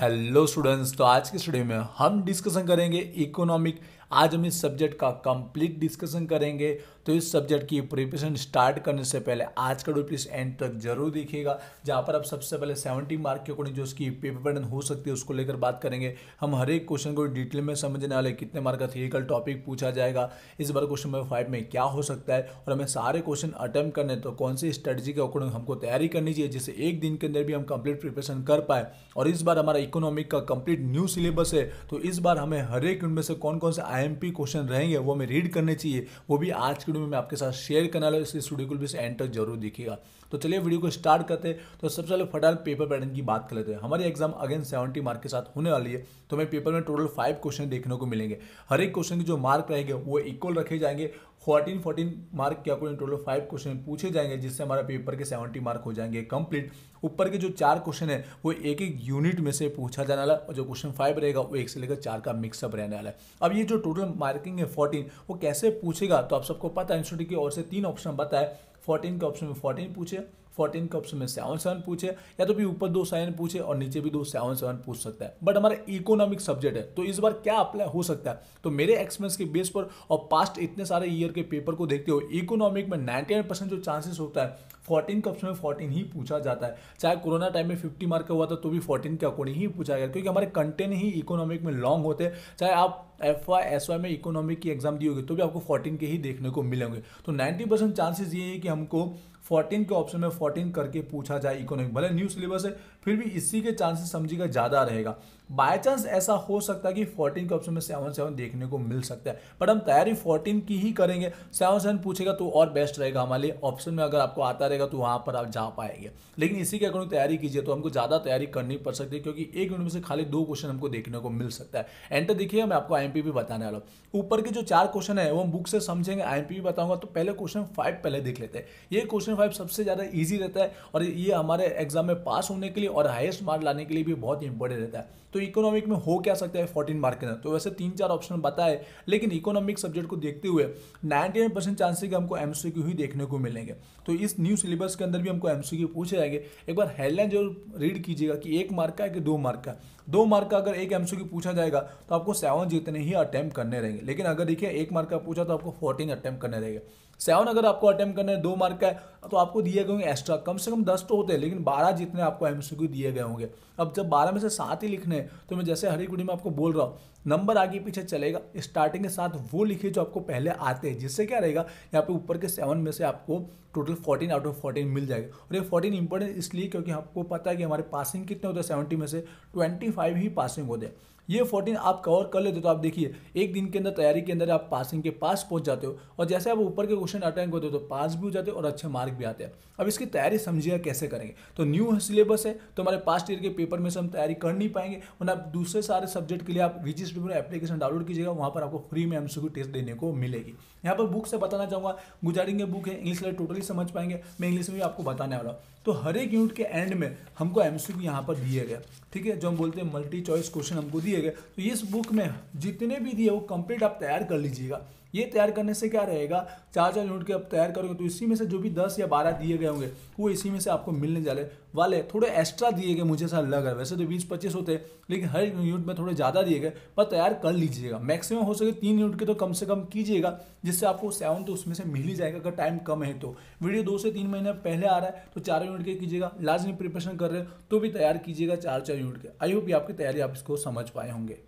Hello students तो आज के स्टडी में हम डिस्कशन करेंगे इकोनॉमिक आज हम इस सब्जेक्ट का कंप्लीट डिस्कशन करेंगे। तो इस सब्जेक्ट की प्रिपरेशन स्टार्ट करने से पहले आज का वीडियो प्लीज़ एंड तक ज़रूर देखिएगा। जहाँ पर आप सबसे पहले 70 मार्क के अकॉर्डिंग जो उसकी पेपर पैटर्न हो सकती है, उसको लेकर बात करेंगे। हम हर एक क्वेश्चन को डिटेल में समझने वाले कितने मार्क का थियरिकल टॉपिक पूछा जाएगा, इस बार क्वेश्चन नंबर फाइव में क्या हो सकता है, और हमें सारे क्वेश्चन अटेम्प्ट करने तो कौन सी स्ट्रेटजी के अकॉर्डिंग हमको तैयारी करनी चाहिए, जिससे एक दिन के अंदर भी हम कंप्लीट प्रिपरेशन कर पाए। और इस बार हमारा इकोनॉमिक का कंप्लीट न्यू सिलेबस है तो इस बार हमें हर एक में से कौन कौन से आई क्वेश्चन रहेंगे, वो हमें रीड करने चाहिए, वो भी आज की वीडियो में मैं आपके साथ शेयर करने वाला इसलिए स्टूडियो को भी एंड तक ज़रूर देखिएगा। तो चलिए वीडियो को स्टार्ट करते हैं। तो सबसे पहले फटाल पेपर पैटर्न की बात कर लेते हैं। हमारी एग्ज़ाम अगेन सेवेंटी मार्क के साथ होने वाली है तो हमें पेपर में टोटल फाइव क्वेश्चन देखने को मिलेंगे। हर एक क्वेश्चन के जो मार्क रहेंगे, वो इक्वल रखे जाएँगे फोर्टीन फोर्टीन मार्क के अकॉर्डिंग टोटल फाइव क्वेश्चन पूछे जाएँगे, जिससे हमारा पेपर के सेवेंटी मार्क हो जाएँगे कंप्लीट ऊपर के जो चार क्वेश्चन है, वो एक एक यूनिट में से पूछा जाने वाला और जो क्वेश्चन फाइव रहेगा, वो एक से लेकर चार का मिक्सअप रहने वाला है। अब ये जो टोटल मार्किंग है फोर्टीन वो कैसे पूछेगा? तो आप सबको पता है इंस्टीट्यूट की ओर से तीन ऑप्शन बताए। फोर्टीन के ऑप्शन में फोर्टीन पूछे। फोर्टीन कप्स में सेवन सेवन पूछे, या तो भी ऊपर दो सेवन पूछे और नीचे भी दो सेवन सेवन पूछ सकता है। बट हमारा इकोनॉमिक सब्जेक्ट है तो इस बार क्या अप्लाई हो सकता है? तो मेरे एक्सपीरियंस के बेस पर और पास्ट इतने सारे ईयर के पेपर को देखते हुए इकोनॉमिक में नाइनटी परसेंट जो चांसेस होता है फोर्टीन कप्स में फोर्टीन ही पूछा जाता है। चाहे कोरोना टाइम में फिफ्टी मार्क का हुआ था तो भी फोर्टीन के अकॉर्डिंग ही पूछा गया, क्योंकि हमारे कंटेंट ही इकोनॉमिक में लॉन्ग होते हैं। चाहे आप एफ़ वाई एस वाई में इकोनॉमिक की एग्ज़ाम दी होगी तो भी आपको फोर्टीन के ही देखने को मिलेंगे। तो नाइन्टी परसेंट चांसेस ये है कि हमको फोर्टीन के ऑप्शन में फोर्टीन करके पूछा जाए इकोनॉमिक, भले न्यू सिलेबस है, फिर भी इसी के चांसेस समझिएगा ज़्यादा रहेगा। बाय चांस ऐसा हो सकता है कि 14 के ऑप्शन में सेवन सेवन देखने को मिल सकता है। बट हम तैयारी 14 की ही करेंगे। सेवन सेवन पूछेगा तो और बेस्ट रहेगा हमारे लिए। ऑप्शन में अगर आपको आता रहेगा तो वहाँ पर आप जा पाएँगे। लेकिन इसी के अकॉर्डिंग तैयारी कीजिए तो हमको ज़्यादा तैयारी करनी पड़ सकती है क्योंकि एक मिनट में से खाली दो क्वेश्चन हमको देखने को मिल सकता है। एंटर देखिए, मैं आपको आई भी बताने वाला हूँ। ऊपर के जो चार क्वेश्चन है, वो हम बुक से समझेंगे। आई भी बताऊँगा तो पहले क्वेश्चन फाइव पहले देख लेते हैं। ये क्वेश्चन फाइव सबसे ज़्यादा ईजी रहता है और ये हमारे एग्ज़ाम में पास होने के लिए और हाइस्ट मार्क लाने के लिए भी बहुत इंपॉर्टेंट रहता है। तो इकोनॉमिक में हो क्या सकता है फोर्टीन मार्क के अंदर? तो वैसे तीन चार ऑप्शन बताए, लेकिन इकोनॉमिक सब्जेक्ट को देखते हुए नाइनटी परसेंट चांसेस कि हमको एमसीक्यू ही देखने को मिलेंगे। तो इस न्यू सिलेबस के अंदर भी हमको एमसीक्यू पूछे जाएँगे। एक बार हेडलाइन ज़रूर रीड कीजिएगा कि एक मार्क का है कि दो मार्क का दो मार्क का अगर एक एमसीक्यू पूछा जाएगा तो आपको सेवन जितने ही अटेम्प्ट करने रहेंगे। लेकिन अगर देखिए एक मार्क का पूछा तो आपको फोर्टीन अटेम्प्ट करने रहेंगे। सेवन अगर आपको अटेम्प्ट करना है दो मार्क का है तो आपको दिए गए होंगे एक्स्ट्रा कम से कम दस तो होते हैं, लेकिन बारह जितने आपको एमसीक्यू दिए गए होंगे। अब जब बारह में से सात ही लिखने हैं तो मैं जैसे हरी कुड़ी में आपको बोल रहा हूँ, नंबर आगे पीछे चलेगा स्टार्टिंग के साथ वो लिखिए जो आपको पहले आते हैं, जिससे क्या रहेगा, यहाँ पे ऊपर के सेवन में से आपको total fourteen out of fourteen मिल जाएगा। और ये फोर्टीन इंपॉर्टेंट इसलिए क्योंकि आपको पता है कि हमारे पासिंग कितने होते हैं सेवेंटी में से ट्वेंटी फाइव ही पासिंग होते हैं। ये फोर्टीन आप कवर कर लेते हो तो आप देखिए, एक दिन के अंदर, तैयारी के अंदर आप पासिंग के पास पहुँच जाते हो। और जैसे आप ऊपर के क्वेश्चन अटेंड करते हो तो पास भी हो जाते हो और अच्छे मार्क भी आते हैं। अब इसकी तैयारी समझिएगा कैसे करेंगे? तो न्यू सिलेबस है तो हमारे पास्ट ईयर के पेपर में से हम तैयारी कर नहीं पाएँगे। आप दूसरे सारे सब्जेक्ट के लिए आप रजिस्टर एप्लीकेशन डाउनलोड कीजिएगा, वहाँ पर आपको फ्री में एमसीक्यू टेस्ट देने को मिलेगी। यहाँ पर बुक से बताना चाहूँगा, गुजारेंगे बुक है, इंग्लिश टोटली समझ पाएँगे, मैं इंग्लिश में भी आपको बताने वाला हूँ। तो हर एक यूनिट के एंड में हमको एमसीक्यू यहाँ पर दिए गए ठीक है? जो हम बोलते हैं मल्टी चॉइस क्वेश्चन हमको दिए गए। तो इस बुक में जितने भी दिए वो कंप्लीट आप तैयार कर लीजिएगा। ये तैयार करने से क्या रहेगा? चार चार यूनिट के आप तैयार करोगे तो इसी में से जो भी दस या बारह दिए गए होंगे, वो इसी में से आपको मिलने जाले वाले, थोड़े एक्स्ट्रा दिए गए मुझे ऐसा लग रहा है। वैसे तो बीस पच्चीस होते हैं लेकिन हर यूनिट में थोड़े ज़्यादा दिए गए, पर तैयार कर लीजिएगा। मैक्सिमम हो सके तीन यूनिट के तो कम से कम कीजिएगा, जिससे आपको सेवन तो उसमें से मिल ही जाएगा अगर टाइम कम है तो। वीडियो दो से तीन महीने पहले आ रहा है तो चार यूनिट के कीजिएगा। लास्ट में प्रिपरेशन कर रहे हो तो भी तैयार कीजिएगा चार चार यूनिट के। आई होप ये आपकी तैयारी आप इसको समझ पाए होंगे।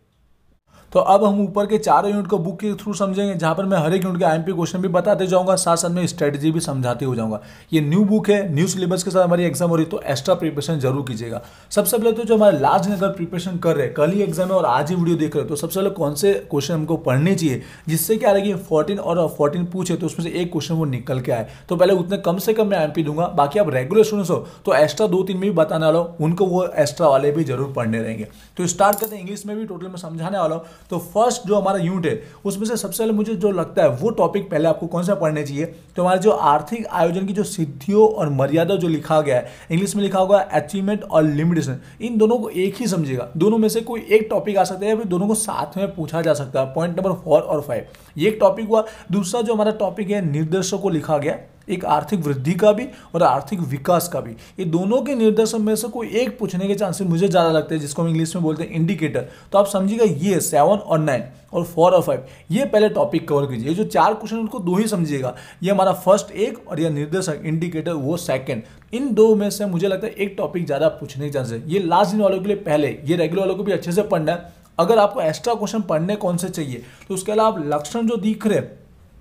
तो अब हम ऊपर के चारों यूनिट को बुक के थ्रू समझेंगे, जहाँ पर मैं हर एक यूनिट के आईएमपी क्वेश्चन भी बताते जाऊँगा, साथ साथ में स्ट्रेटजी भी समझाते हो जाऊँगा। ये न्यू बुक है न्यू सिलेबस के साथ हमारी एग्ज़ाम हो रही है तो एक्स्ट्रा प्रिपरेशन ज़रूर कीजिएगा। सबसे पहले तो जो हमारे लास्ट अगर प्रिपरेशन कर रहे कल ही एग्ज़ाम है और आज ही वीडियो देख रहे हो तो सबसे पहले कौन से क्वेश्चन हमको पढ़ने चाहिए, जिससे क्या रहेगी फोर्टीन और फोर्टीन पूछे तो उसमें से एक क्वेश्चन वो निकल के आए। तो पहले उतने कम से कम मैं आईएमपी दूँगा, बाकी आप रेगुलर स्टूडेंट्स हो तो एक्स्ट्रा दो तीन में भी बताने वाला हूँ, उनको वो एक्स्ट्रा वाले भी ज़रूर पढ़ने रहेंगे। तो स्टार्ट करते हैं इंग्लिश में भी टोटल में समझाने वाला हूँ। तो फ़र्स्ट जो हमारा यूनिट है, उसमें से सबसे पहले मुझे जो लगता है, वो टॉपिक पहले आपको कौन सा पढ़ने चाहिए? तो हमारे जो आर्थिक आयोजन की जो सिद्धियों और मर्यादा जो लिखा गया है इंग्लिश में लिखा होगा अचीवमेंट और लिमिटेशन इन दोनों को एक ही समझेगा। दोनों में से कोई एक टॉपिक आ सकता है या फिर दोनों को साथ में पूछा जा सकता है। पॉइंट नंबर फोर और फाइव ये एक टॉपिक हुआ। दूसरा जो हमारा टॉपिक है, निर्देशों को लिखा गया। एक आर्थिक वृद्धि का भी और आर्थिक विकास का भी। ये दोनों के निर्देशन में से कोई एक पूछने के चांसेस मुझे ज़्यादा लगते हैं, जिसको हम इंग्लिश में बोलते हैं इंडिकेटर तो आप समझिएगा ये सेवन और नाइन और फोर और फाइव ये पहले टॉपिक कवर कीजिए। जो चार क्वेश्चन उनको दो ही समझिएगा। ये हमारा फ़र्स्ट एक और यह निर्देशक इंडिकेटर वो सेकंड इन दो में से मुझे लगता है एक टॉपिक ज़्यादा पूछने के चांसेस ये लास्ट दिन वालों के लिए पहले, ये रेगुलर वालों को भी अच्छे से पढ़ना है। अगर आपको एक्स्ट्रा क्वेश्चन पढ़ने कौन से चाहिए तो उसके अलावा आप लक्षण जो दिख रहे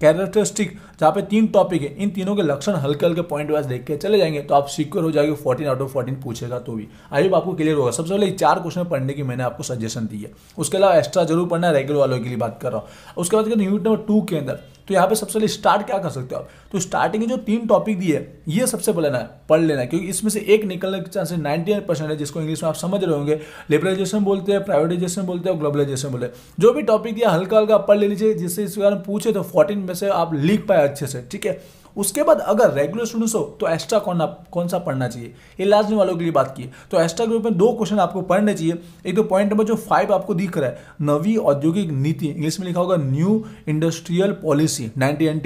कैरेक्टरिस्टिक जहाँ पे तीन टॉपिक है, इन तीनों के लक्षण हल्के हल्के पॉइंट वाइज देख के चले जाएँगे तो आप सिक्योर हो जाएगी फोर्टीन आउट ऑफ़ फोर्टीन पूछेगा तो भी। आई आपको क्लियर होगा। सबसे पहले चार क्वेश्चन पढ़ने की मैंने आपको सजेशन दी है। उसके अलावा एक्स्ट्रा ज़रूर पढ़ना रेगुलर वालों के लिए बात कर रहा हूँ। उसके बाद यूनिट नंबर टू के अंदर तो यहाँ पे सबसे पहले स्टार्ट क्या कर सकते हो आप? तो स्टार्टिंग के जो तीन टॉपिक दिए, ये सबसे पहले ना पढ़ लेना है, क्योंकि इसमें से एक निकलने के चांसेस नाइनटी परसेंट है, जिसको इंग्लिश में आप समझ रहे होंगे। लिबरलाइजेशन बोलते हैं प्राइवेटाइजेशन बोलते हैं ग्लोबलाइजेशन बोलते हैं। जो भी टॉपिक दिया हल्का हल्का पढ़ ले लीजिए, जिससे इस में पूछे तो फोर्टीन में से आप लिख पाए अच्छे से, ठीक है? उसके बाद अगर रेगुलर स्टूडेंट्स हो तो एक्स्ट्रा कौन कौन सा पढ़ना चाहिए? ये लास्ट वालों के लिए बात की तो एक्स्ट्रा ग्रुप में दो क्वेश्चन आपको पढ़ने चाहिए। एक तो पॉइंट नंबर जो फाइव आपको दिख रहा है, नवी औद्योगिक नीति, इंग्लिश में लिखा होगा न्यू इंडस्ट्रियल पॉलिसी नाइनटीन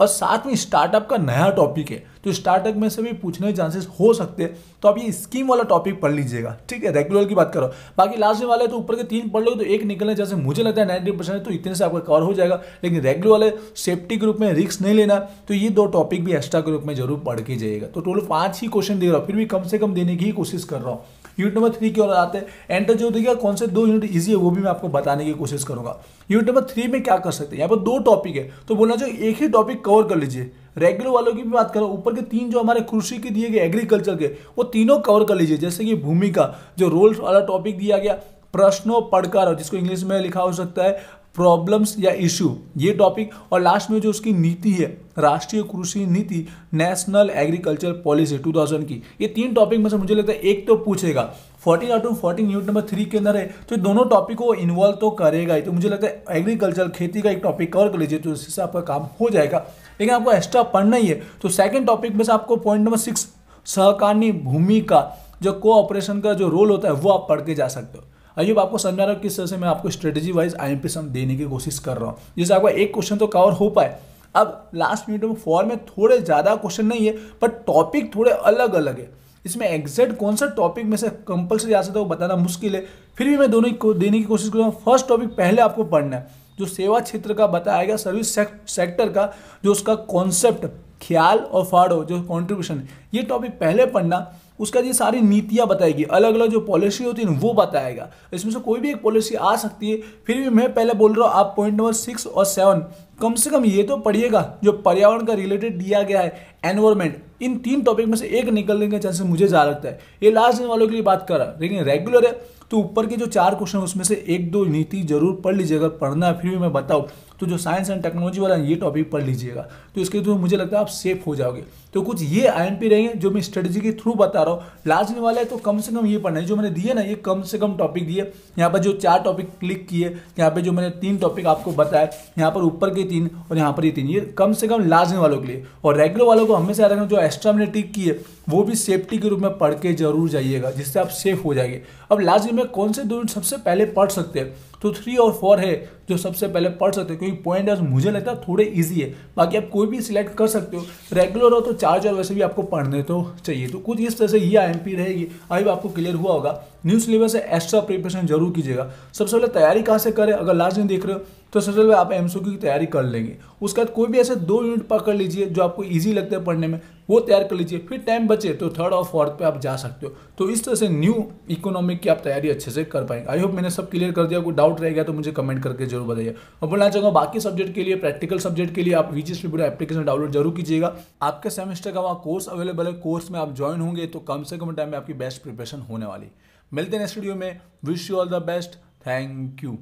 और साथ में स्टार्टअप का नया टॉपिक है। तो स्टार्टअप में से भी पूछने के चांसेस हो सकते हैं। तो आप ये स्कीम वाला टॉपिक पढ़ लीजिएगा। ठीक है? रेगुलर की बात करो। बाकी लास्ट वाले तो ऊपर के तीन पढ़ लो तो एक निकलने जैसे मुझे लगता है नाइनटी परसेंट तो इतने से आपका कवर हो जाएगा। लेकिन रेगुलर वाले सेफ्टी ग्रुप में रिस्क नहीं लेना। तो ये दो टॉपिक भी एक्स्ट्रा ग्रुप में ज़रूर पढ़ के जाइएगा। तो टोटल पाँच ही क्वेश्चन दे रहा हूँ। फिर भी कम से कम देने की कोशिश कर रहा हूँ। यूनिट नंबर थ्री की ओर आते हैं। एंटर जो देखिए, कौन से दो यूनिट इजी है, वो भी मैं आपको बताने की कोशिश करूँगा। यूनिट नंबर थ्री में क्या कर सकते हैं? यहाँ पर दो टॉपिक है। तो बोलना चाहिए एक ही टॉपिक कवर कर लीजिए। रेगुलर वालों की भी बात करो, ऊपर के तीन जो हमारे कृषि के दिए गए एग्रीकल्चर के, वो तीनों कवर कर लीजिए। जैसे कि भूमिका जो रोल्स वाला टॉपिक दिया गया, प्रश्नों पढ़कर, जिसको इंग्लिश में लिखा हो सकता है प्रॉब्लम्स या इश्यू ये टॉपिक और लास्ट में जो उसकी नीति है, राष्ट्रीय कृषि नीति नेशनल एग्रीकल्चर पॉलिसी 2000 की, ये तीन टॉपिक में से मुझे लगता है एक तो पूछेगा। 14 out of 14 unit number three के अंदर है तो दोनों टॉपिक को इन्वॉल्व तो करेगा ही। तो मुझे लगता है एग्रीकल्चर खेती का एक टॉपिक कवर कर लीजिए तो इससे आपका काम हो जाएगा। लेकिन आपको एक्स्ट्रा पढ़ना ही है तो सेकेंड टॉपिक में से आपको पॉइंट नंबर सिक्स सहकारी भूमि का जो कोऑपरेशन का जो रोल होता है, वो आप पढ़ के जा सकते हो। आइए आपको समझा रहा हूँ किस तरह से मैं आपको strategy wise I am some देने की कोशिश कर रहा हूँ। जिससे आपका एक क्वेश्चन तो कवर हो पाए। अब लास्ट मिनट में फोर में थोड़े ज़्यादा क्वेश्चन नहीं है पर टॉपिक थोड़े अलग अलग है। इसमें एग्जैक्ट कौन सा टॉपिक में से कंपलसरी आ सकता है वो बताना मुश्किल है। फिर भी मैं दोनों को देने की कोशिश करूँगा। फ़र्स्ट टॉपिक पहले आपको पढ़ना है, जो सेवा क्षेत्र का बताया गया सर्विस सेक्टर का, जो उसका कॉन्सेप्ट ख्याल और फाड़ो जो कॉन्ट्रीब्यूशन ये टॉपिक पहले पढ़ना। उसका ये सारी नीतियाँ बताएगी अलग अलग जो पॉलिसी होती है वो बताएगा। इसमें से कोई भी एक पॉलिसी आ सकती है, फिर भी मैं पहले बोल रहा हूँ, आप पॉइंट नंबर सिक्स और सेवन कम से कम ये तो पढ़िएगा, जो पर्यावरण का रिलेटेड दिया गया है एनवायरमेंट इन तीन टॉपिक में से एक निकलने के चांसेस मुझे ज़्यादा लगता है। ये लास्ट दिन वालों के लिए बात कर रहा है, लेकिन रेगुलर है तो ऊपर के जो चार क्वेश्चन उसमें से एक दो नीति ज़रूर पढ़ लीजिए अगर पढ़ना फिर भी मैं बताऊँ तो जो साइंस एंड टेक्नोलॉजी वाला ये टॉपिक पढ़ लीजिएगा। तो इसके थ्रू मुझे लगता है आप सेफ़ हो जाओगे। तो कुछ ये आई रहेंगे जो मैं स्ट्रेटेजी के थ्रू बता रहा हूँ। लास्ट दिन वाला है तो कम से कम ये पढ़ना है। जो मैंने दिए ना, ये कम से कम टॉपिक दिए। यहाँ पर जो चार टॉपिक क्लिक किए, यहाँ पे जो मैंने तीन टॉपिक आपको बताया यहाँ पर ऊपर के तीन और यहाँ पर ये तीन। ये कम से कम लास्ट दिन वालों के लिए। और रेगुलर वालों को हमेशा रखना, जो एक्स्ट्रा मैंने टिक किए, वो भी सेफ्टी के रूप में पढ़ के ज़रूर जाइएगा, जिससे आप सेफ़ हो जाएँगे। अब लास्ट में कौन से दो सबसे पहले पढ़ सकते हैं? तो थ्री और फोर है जो सबसे पहले पढ़ सकते हैं, क्योंकि पॉइंट मुझे लगता है थोड़े ईजी है। बाकी आप कोई भी सिलेक्ट कर सकते हो। रेगुलर हो तो चार्ज और वैसे भी आपको पढ़ने तो चाहिए। तो कुछ इस तरह से ये आईएमपी रहेगी। अभी आपको क्लियर हुआ होगा। न्यू सिलेबस से एक्स्ट्रा प्रिपरेशन ज़रूर कीजिएगा। सबसे पहले तैयारी कहाँ से करें? अगर लास्ट दिन देख रहे हो तो सबसे पहले आप एमसीक्यू की तैयारी कर लेंगे। उसके बाद कोई भी ऐसे दो यूनिट पकड़ लीजिए जो आपको इजी लगता है पढ़ने में, वो तैयार कर लीजिए। फिर टाइम बचे तो थर्ड और फोर्थ पे आप जा सकते हो। तो इस तरह से न्यू इकोनॉमिक की आप तैयारी अच्छे से कर पाएँगे। आई होप मैंने सब क्लियर कर दिया। कोई डाउट रह गया तो मुझे कमेंट करके ज़रूर बताइए। और बोलना चाहूँगा, बाकी सब्जेक्ट के लिए प्रैक्टिकल सब्जेक्ट के लिए आप वीजी स्टूडियो एप्लीकेशन डाउनलोड ज़रूर कीजिएगा। आपके सेमेस्टर का वहाँ कोर्स अवेलेबल है। कोर्स में आप ज्वाइन होंगे तो कम से कम टाइम में आपकी बेस्ट प्रिपरेशन होने वाली मिलते हैं नेक्स्ट वीडियो में। Wish you all the best thank you